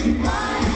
Bye.